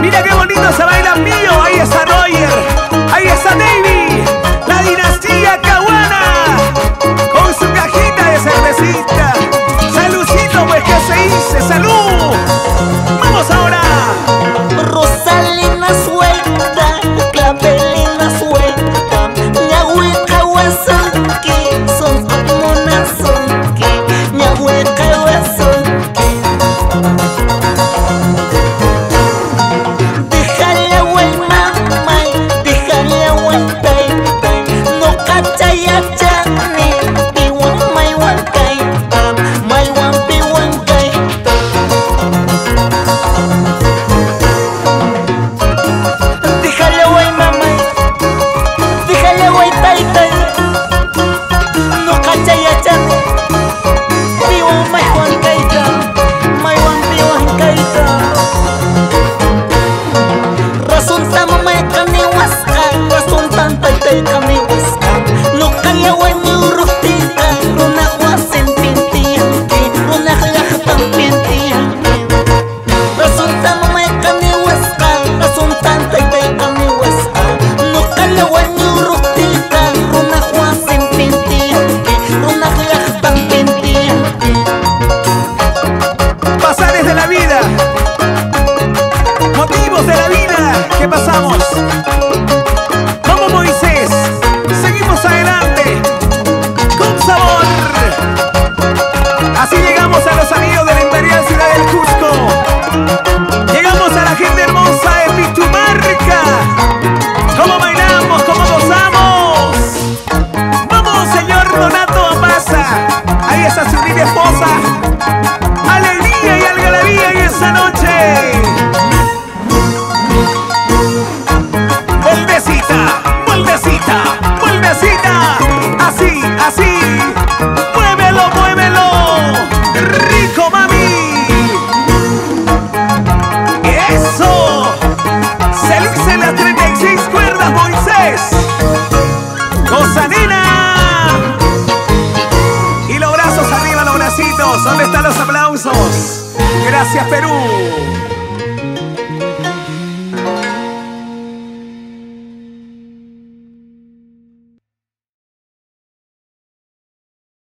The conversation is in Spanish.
Mira qué bonito se baila mío, ahí está Roy. Música fica. ¿Dónde están los aplausos? Gracias Perú.